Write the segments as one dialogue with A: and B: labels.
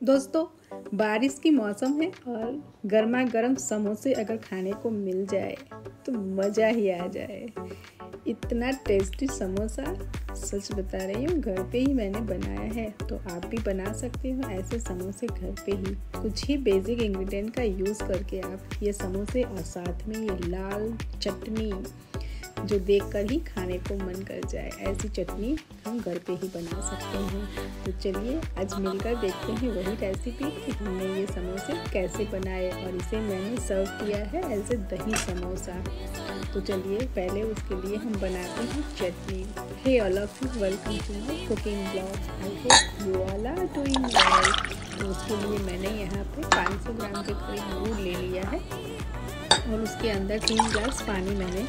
A: दोस्तों, बारिश की मौसम है और गर्मा गर्म समोसे अगर खाने को मिल जाए तो मज़ा ही आ जाए। इतना टेस्टी समोसा, सच बता रही हूँ, घर पे ही मैंने बनाया है। तो आप भी बना सकते हो ऐसे समोसे घर पे ही। कुछ ही बेसिक इंग्रेडिएंट का यूज़ करके आप ये समोसे और साथ में ये लाल चटनी जो देखकर ही खाने को मन कर जाए। ऐसी चटनी हम घर पे ही बना सकते हैं। तो चलिए, आज मिलकर देखते हैं वही रेसिपी कि हमने ये समोसे कैसे बनाए और इसे मैंने सर्व किया है ऐसे दही समोसा। तो चलिए, पहले उसके लिए हम बनाते हैं चटनी। Hey all of you welcome to my cooking blog I hope you all are doing तो उसके लिए मैंने यहाँ पे 500 ग्राम के करीब गुड़ ले लिया है। और उसके अंदर तीन ग्लास पानी मैंने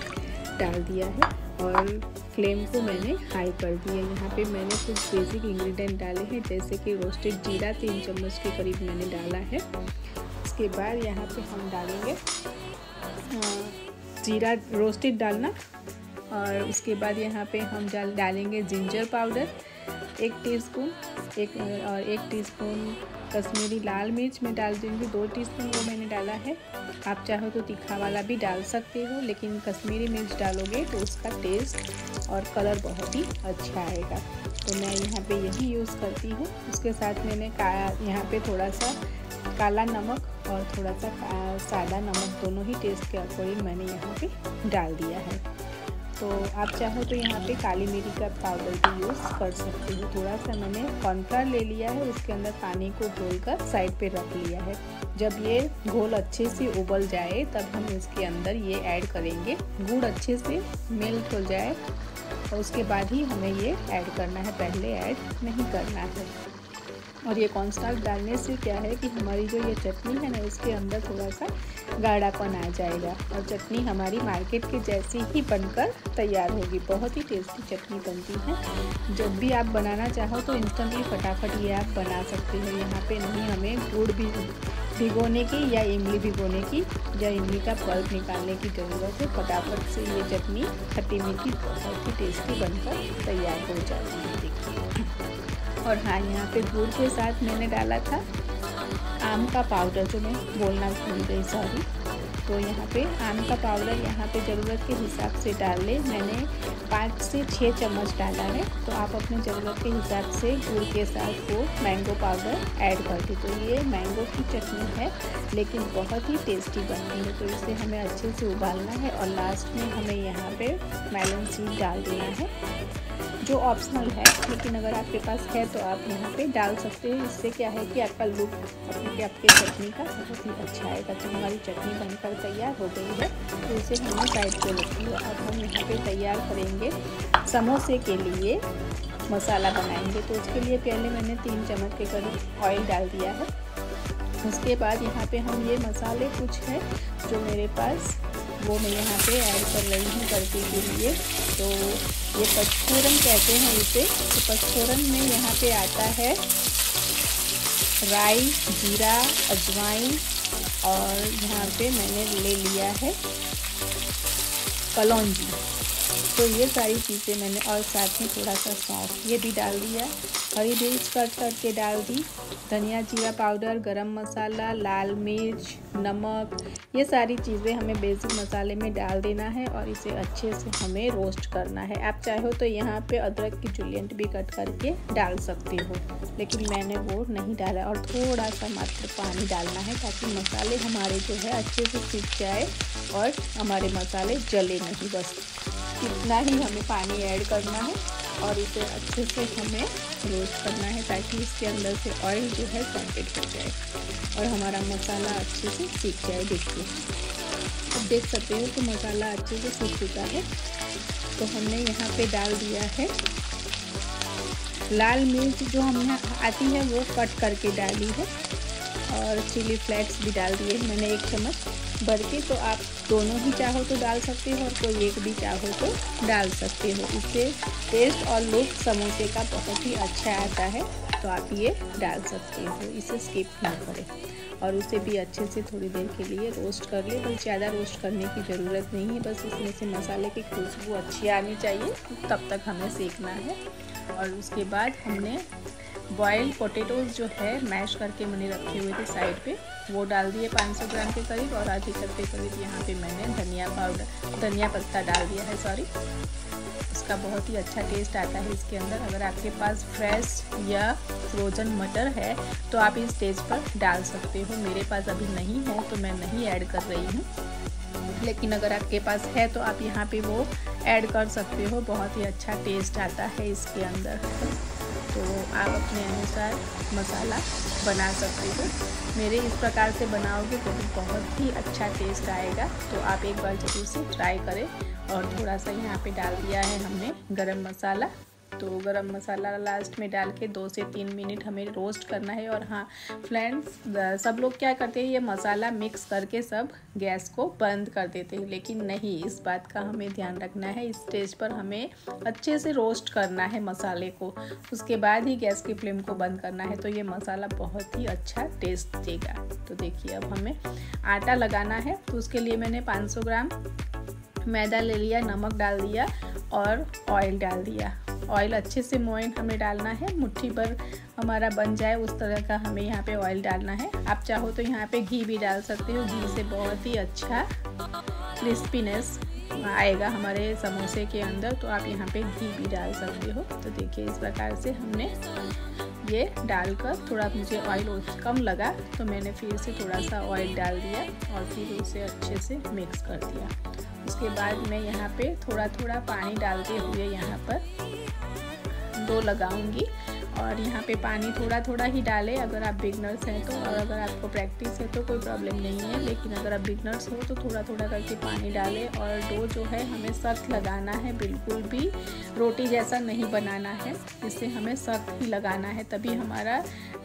A: डाल दिया है और फ्लेम को मैंने हाई कर दिया यहाँ पे मैंने कुछ बेसिक इंग्रेडिएंट डाले हैं, जैसे कि रोस्टेड जीरा तीन चम्मच के करीब मैंने डाला है। उसके बाद यहाँ पे हम डालेंगे जीरा रोस्टेड डालना और उसके बाद यहाँ पे हम डाल, डालेंगे जिंजर पाउडर एक टीस्पून एक, और एक टीस्पून कश्मीरी लाल मिर्च मैं डाल दूँगी। दो टीस्पून वो मैंने डाला है। आप चाहो तो तीखा वाला भी डाल सकते हो, लेकिन कश्मीरी मिर्च डालोगे तो उसका टेस्ट और कलर बहुत ही अच्छा आएगा। तो मैं यहाँ पे यही यूज़ करती हूँ। उसके साथ मैंने का, यहाँ पे थोड़ा सा काला नमक और थोड़ा सा सादा नमक दोनों ही टेस्ट के अकॉर्डिंग मैंने यहाँ पे डाल दिया है। तो आप चाहो तो यहाँ पे काली मिरी का पाउडर भी यूज़ कर सकते हो। थोड़ा सा मैंने कॉर्नफ्लावर ले लिया है उसके अंदर पानी को घोल साइड पे रख लिया है। जब ये घोल अच्छे से उबल जाए, तब हम इसके अंदर ये ऐड करेंगे। गुड़ अच्छे से मेल्ट हो जाए, और उसके बाद ही हमें ये ऐड करना है। पहले ऐड नहीं करना है। और ये कॉर्नस्टार्च डालने से क्या है कि हमारी जो ये चटनी है ना, इसके अंदर थोड़ा सा गाढ़ापन आ जाएगा। और चटनी हमारी मार्केट के जैसी ही बनकर तैयार होगी। बहुत ही टेस्टी चटनी बनती है। जब भी आप बनाना चाहो तो इंस्टेंटली फटाफट ये आप बना सकते हो। यहाँ पे नहीं, हमें गुड़ भी भिगोने की या इमली भिगोने की, या इमली का पल्प निकालने की ज़रूरत है, फटाफट से ये चटनी खट्टी मीठी बहुत ही टेस्टी बनकर तैयार हो जाती है, देखिए। और हाँ यहाँ पे गुड़ के साथ मैंने डाला था। आम का पाउडर जो मैं बोलना भूल गई सॉरी तो यहाँ पे आम का पाउडर यहाँ पे ज़रूरत के हिसाब से डाल लें। मैंने पाँच से छः चम्मच डाला है तो आप अपने ज़रूरत के हिसाब से गुड़ के साथ वो मैंगो पाउडर ऐड कर दी। तो ये मैंगो की चटनी है, लेकिन बहुत ही टेस्टी बनती है तो इसे हमें अच्छे से उबालना है और लास्ट में हमें यहाँ पे मेलन सीड डाल देना है। जो ऑप्शनल है, लेकिन अगर आपके पास है तो आप यहाँ पे डाल सकते हैं। इससे क्या है कि आपका लुक अपने आपके चटनी का बहुत ही अच्छा आएगा। तो हमारी चटनी बनकर तैयार हो गई है तो इसे हमने साइड पे रख है। अब हम यहाँ पे तैयार करेंगे समोसे के लिए मसाला बनाएँगे। तो उसके लिए पहले मैंने तीन चम्मच के करीब ऑयल डाल दिया है। उसके बाद यहाँ पे हम ये मसाले कुछ हैं जो मेरे पास वो मैं यहाँ पे ऐड कर रही हूँ तड़के के लिए। तो ये पचफोरन कहते हैं इसे। तो पचफोरन में यहाँ पे आता है राई, जीरा, अजवाइन और यहाँ पे मैंने ले लिया है कलौजी। तो ये सारी चीज़ें मैंने और साथ में थोड़ा सा सौंफ ये भी डाल दिया। हरी मिर्च कट करके डाल दी। धनिया, जीरा पाउडर, गरम मसाला, लाल मिर्च, नमक, ये सारी चीज़ें हमें बेसिक मसाले में डाल देना है और इसे अच्छे से हमें रोस्ट करना है। आप चाहो तो यहाँ पे अदरक की जुलियंट भी कट करके डाल सकते हो, लेकिन मैंने वो नहीं डाला और थोड़ा सा मात्र पानी डालना है ताकि मसाले हमारे जो है अच्छे से सीख जाए और हमारे मसाले जले नहीं बस। इतना ही हमें पानी ऐड करना है। और इसे अच्छे से हमें रोस्ट करना है ताकि इसके अंदर से ऑयल जो है सेपरेट हो जाए और हमारा मसाला अच्छे से सीख जाए, देखिए। अब देख सकते हो तो मसाला अच्छे से सीख चुका है। तो हमने यहाँ पे डाल दिया है। लाल मिर्च जो हमने आती है वो कट करके डाली है और चिली फ्लेक्स भी डाल दिए मैंने एक चम्मच। भर के तो आप दोनों ही चाहो तो डाल सकते हो और कोई एक भी चाहो तो डाल सकते हो। इससे टेस्ट और लुक समोसे का बहुत ही अच्छा आता है तो आप ये डाल सकते हो। इसे स्किप ना करें। और उसे भी अच्छे से थोड़ी देर के लिए रोस्ट कर ले। बस ज़्यादा रोस्ट करने की ज़रूरत नहीं है। बस इसमें से मसाले की खुशबू अच्छी आनी चाहिए। तब तक हमें सेकना है। और उसके बाद हमने बॉयल पोटेटोज जो है मैश करके मैंने रखे हुए थे साइड पे, वो डाल दिए 500 ग्राम के करीब और आधी कप के करीब यहाँ पे मैंने धनिया पाउडर धनिया पत्ता डाल दिया है सॉरी उसका बहुत ही अच्छा टेस्ट आता है इसके अंदर। अगर आपके पास फ्रेश या फ्रोज़न मटर है तो आप इस स्टेज पर डाल सकते हो। मेरे पास अभी नहीं है तो मैं नहीं ऐड कर रही हूँ। लेकिन अगर आपके पास है तो आप यहाँ पे वो ऐड कर सकते हो। बहुत ही अच्छा टेस्ट आता है इसके अंदर। तो आप अपने अनुसार मसाला बना सकते हो। मेरे इस प्रकार से बनाओगे तो भी बहुत ही अच्छा टेस्ट आएगा। तो आप एक बार ज़रूर से ट्राई करें। और थोड़ा सा यहाँ पे डाल दिया है हमने गरम मसाला। तो गरम मसाला लास्ट में डाल के दो से तीन मिनट हमें रोस्ट करना है और हाँ फ्रेंड्स सब लोग क्या करते हैं, ये मसाला मिक्स करके सब गैस को बंद कर देते हैं। लेकिन नहीं, इस बात का हमें ध्यान रखना है, इस स्टेज पर हमें अच्छे से रोस्ट करना है मसाले को। उसके बाद ही गैस की फ्लेम को बंद करना है तो ये मसाला बहुत ही अच्छा टेस्ट देगा। तो देखिए, अब हमें आटा लगाना है तो उसके लिए मैंने 500 ग्राम मैदा ले लिया, नमक डाल दिया और ऑयल डाल दिया। ऑयल अच्छे से मोइन हमें डालना है। मुट्ठी पर हमारा बन जाए, उस तरह का हमें यहाँ पे ऑयल डालना है। आप चाहो तो यहाँ पे घी भी डाल सकते हो। घी से बहुत ही अच्छा क्रिस्पीनेस आएगा हमारे समोसे के अंदर। तो आप यहाँ पे घी भी डाल सकते हो। तो देखिए, इस प्रकार से हमने ये डालकर थोड़ा मुझे ऑयल कम लगा। तो मैंने फिर से थोड़ा सा ऑयल डाल दिया और फिर उसे अच्छे से मिक्स कर दिया। उसके बाद मैं यहाँ पे थोड़ा थोड़ा पानी डालते हुए यहाँ पर दो लगाऊँगी। और यहाँ पे पानी थोड़ा थोड़ा ही डालें, अगर आप बिगनर्स हैं तो और अगर आपको प्रैक्टिस है तो कोई प्रॉब्लम नहीं है, लेकिन अगर आप बिगनर्स हो तो थोड़ा थोड़ा करके पानी डालें और डो जो है हमें सख्त लगाना है, बिल्कुल भी रोटी जैसा नहीं बनाना है इससे हमें सख्त ही लगाना है, तभी हमारा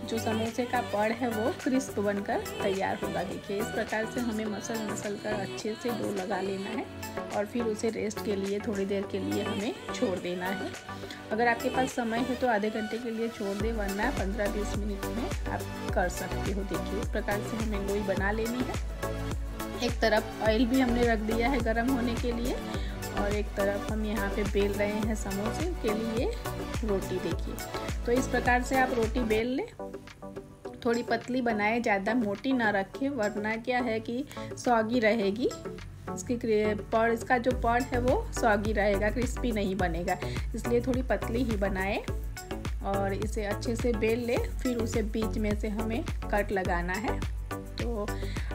A: जो समोसे का पड़ है वो क्रिस्प बनकर तैयार होगा। देखिए, इस प्रकार से हमें मसल मसल कर अच्छे से डो लगा लेना है और फिर उसे रेस्ट के लिए, थोड़ी देर के लिए हमें छोड़ देना है। अगर आपके पास समय है तो आधे घंटे के लिए छोड़ दें, वरना पंद्रह बीस मिनट में आप कर सकते हो। देखिए इस प्रकार से हमें लोई बना लेनी है। एक तरफ़ ऑयल भी हमने रख दिया है गर्म होने के लिए और एक तरफ़ हम यहाँ पे बेल रहे हैं समोसे के लिए रोटी। देखिए तो इस प्रकार से आप रोटी बेल लें। थोड़ी पतली बनाए, ज़्यादा मोटी ना रखें, वरना क्या है कि सौगी रहेगी। इसकी पड़ इसका जो पड़ है वो सौगी रहेगा क्रिस्पी नहीं बनेगा। इसलिए थोड़ी पतली ही बनाए। और इसे अच्छे से बेल ले, फिर उसे बीच में से हमें कट लगाना है। तो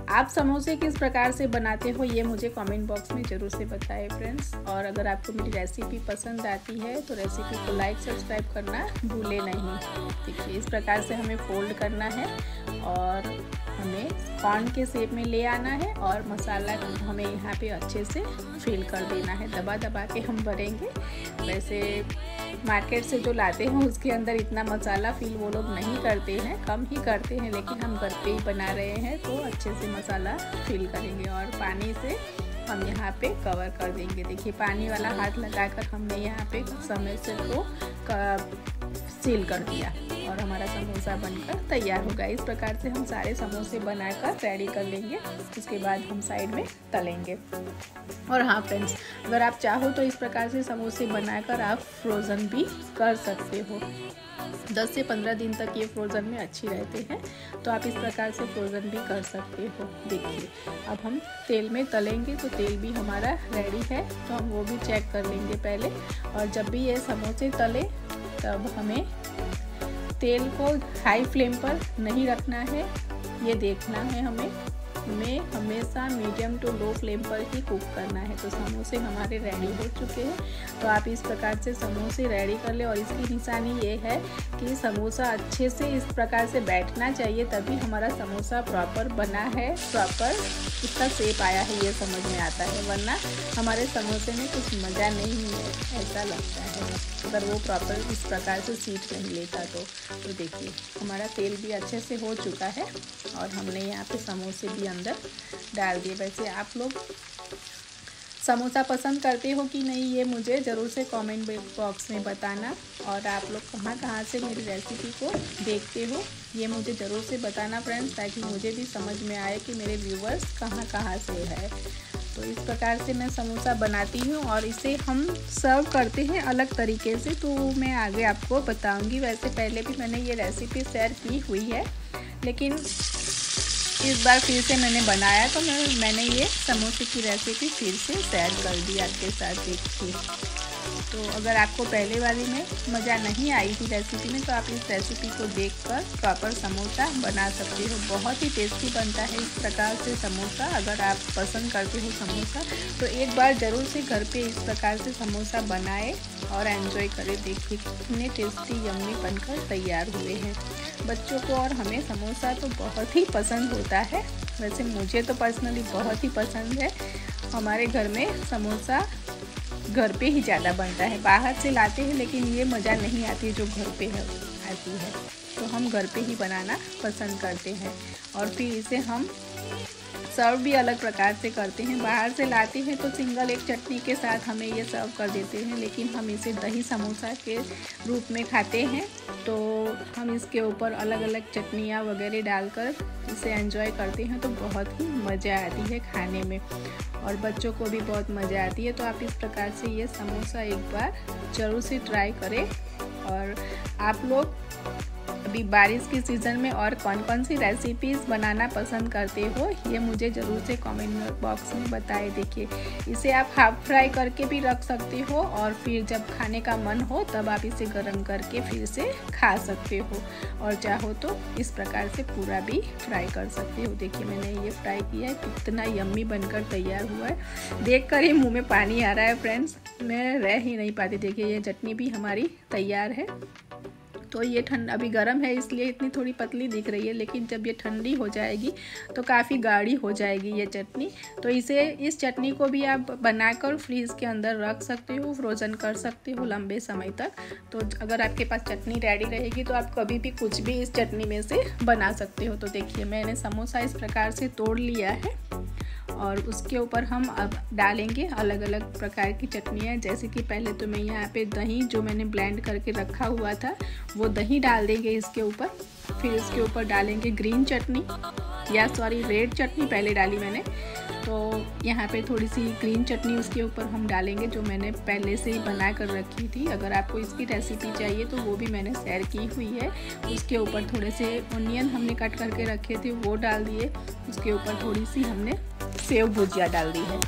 A: आप समोसे किस प्रकार से बनाते हो, ये मुझे कमेंट बॉक्स में ज़रूर से बताएँ फ्रेंड्स और अगर आपको मेरी रेसिपी पसंद आती है तो रेसिपी को लाइक सब्सक्राइब करना भूले नहीं। देखिए, इस प्रकार से हमें फोल्ड करना है। और कॉर्न के शेप में ले आना है और मसाला हमें यहाँ पे अच्छे से फिल कर देना है। दबा दबा के हम भरेंगे। वैसे मार्केट से जो लाते हैं, उसके अंदर इतना मसाला फिल वो लोग नहीं करते हैं, कम ही करते हैं, लेकिन हम घर पे ही बना रहे हैं तो अच्छे से मसाला फिल करेंगे और पानी से हम यहाँ पे कवर कर देंगे। देखिए, पानी वाला हाथ लगाकर हमने यहाँ पे समय से को सील कर दिया और हमारा समोसा बनकर तैयार होगा। इस प्रकार से हम सारे समोसे बनाकर रेडी कर लेंगे। उसके बाद हम साइड में तलेंगे। और हाँ फ्रेंड्स अगर आप चाहो तो इस प्रकार से समोसे बनाकर आप फ्रोज़न भी कर सकते हो। 10 से 15 दिन तक ये फ्रोज़न में अच्छी रहते हैं तो आप इस प्रकार से फ्रोज़न भी कर सकते हो। देखिए, अब हम तेल में तलेंगे तो तेल भी हमारा रेडी है तो हम वो भी चेक कर लेंगे पहले। और जब भी ये समोसे तले तब हमें तेल को हाई फ्लेम पर नहीं रखना है ये देखना है हमें। हमें हमेशा मीडियम टू लो फ्लेम पर ही कुक करना है। तो समोसे हमारे रेडी हो चुके हैं। तो आप इस प्रकार से समोसे रेडी कर ले और इसकी निशानी ये है कि समोसा अच्छे से इस प्रकार से बैठना चाहिए तभी हमारा समोसा प्रॉपर बना है प्रॉपर इसका शेप आया है, ये समझ में आता है। वरना हमारे समोसे में कुछ मज़ा नहीं है, ऐसा लगता है। अगर वो प्रॉपर इस प्रकार से सीट नहीं लेता तो तो देखिए, हमारा तेल भी अच्छे से हो चुका है और हमने यहाँ पे समोसे भी अंदर डाल दिए। वैसे आप लोग समोसा पसंद करते हो कि नहीं, ये मुझे ज़रूर से कमेंट बॉक्स में बताना और आप लोग कहाँ कहाँ से मेरी रेसिपी को देखते हो, ये मुझे ज़रूर से बताना फ्रेंड्स ताकि मुझे भी समझ में आए कि मेरे व्यूवर्स कहाँ कहाँ से है। तो इस प्रकार से मैं समोसा बनाती हूँ और इसे हम सर्व करते हैं अलग तरीके से तो मैं आगे आपको बताऊँगी। वैसे पहले भी मैंने ये रेसिपी शेयर की हुई है, लेकिन इस बार फिर से मैंने बनाया तो मैं, मैंने ये समोसे की रेसिपी फिर से शेयर कर दी आपके साथ देखिए तो अगर आपको पहले वाली में मज़ा नहीं आई थी रेसिपी में तो आप इस रेसिपी को देखकर प्रॉपर समोसा बना सकते हो। बहुत ही टेस्टी बनता है इस प्रकार से समोसा। अगर आप पसंद करते हो समोसा तो एक बार ज़रूर से घर पे इस प्रकार से समोसा बनाए और एंजॉय करें। देखिए, कितने टेस्टी यम्मी बनकर तैयार हुए हैं। बच्चों को और हमें समोसा तो बहुत ही पसंद होता है। वैसे मुझे तो पर्सनली बहुत ही पसंद है। हमारे घर में समोसा घर पे ही ज़्यादा बनता है। बाहर से लाते हैं, लेकिन ये मज़ा नहीं आती है जो घर पे है, आती है। तो हम घर पे ही बनाना पसंद करते हैं। और फिर इसे हम सर्व भी अलग प्रकार से करते हैं। बाहर से लाते हैं तो सिंगल एक चटनी के साथ हमें ये सर्व कर देते हैं, लेकिन हम इसे दही समोसा के रूप में खाते हैं। तो हम इसके ऊपर अलग अलग चटनियाँ वगैरह डालकर इसे एंजॉय करते हैं तो बहुत ही मज़ा आती है खाने में। और बच्चों को भी बहुत मज़ा आती है तो आप इस प्रकार से ये समोसा एक बार ज़रूर से ट्राई करें। और आप लोग अभी बारिश के सीज़न में और कौन कौन सी रेसिपीज़ बनाना पसंद करते हो, ये मुझे ज़रूर से कमेंट बॉक्स में बताए देखिए। इसे आप हाफ़ फ्राई करके भी रख सकते हो और फिर जब खाने का मन हो, तब आप इसे गर्म करके फिर से खा सकते हो। और चाहो तो इस प्रकार से पूरा भी फ्राई कर सकते हो। देखिए, मैंने ये फ्राई किया है, कितना यम्मी बनकर तैयार हुआ है। देख कर ही मुँह में पानी आ रहा है फ्रेंड्स मैं रह ही नहीं पाती। देखिए, ये चटनी भी हमारी तैयार है। तो ये ठंड अभी गर्म है, इसलिए इतनी थोड़ी पतली दिख रही है, लेकिन जब ये ठंडी हो जाएगी तो काफ़ी गाढ़ी हो जाएगी ये चटनी। तो इसे, इस चटनी को भी आप बनाकर फ्रीज़ के अंदर रख सकते हो, फ्रोज़न कर सकते हो लंबे समय तक। तो अगर आपके पास चटनी रेडी रहेगी तो आप कभी भी कुछ भी इस चटनी में से बना सकते हो। तो देखिए, मैंने समोसा इस प्रकार से तोड़ लिया है। और उसके ऊपर हम अब डालेंगे अलग अलग प्रकार की चटनियाँ। जैसे कि पहले तो मैं यहाँ पे दही जो मैंने ब्लेंड करके रखा हुआ था, वो दही डाल देंगे इसके ऊपर। फिर इसके ऊपर डालेंगे ग्रीन चटनी या सॉरी रेड चटनी पहले डाली मैंने। तो यहाँ पे थोड़ी सी ग्रीन चटनी उसके ऊपर हम डालेंगे जो मैंने पहले से ही बना कर रखी थी। अगर आपको इसकी रेसिपी चाहिए तो वो भी मैंने शेयर की हुई है। उसके ऊपर थोड़े से ओनियन हमने कट करके रखे थे, वो डाल दिए। उसके ऊपर थोड़ी सी हमने सेव भुजिया डाल दी है।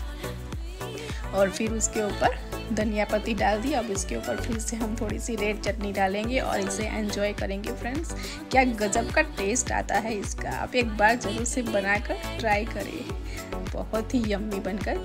A: और फिर उसके ऊपर धनिया पत्ती डाल दी। अब इसके ऊपर फिर से हम थोड़ी सी रेड चटनी डालेंगे और इसे एंजॉय करेंगे फ्रेंड्स क्या गजब का टेस्ट आता है इसका। आप एक बार ज़रूर से बनाकर ट्राई करें। बहुत ही यम्मी बनकर।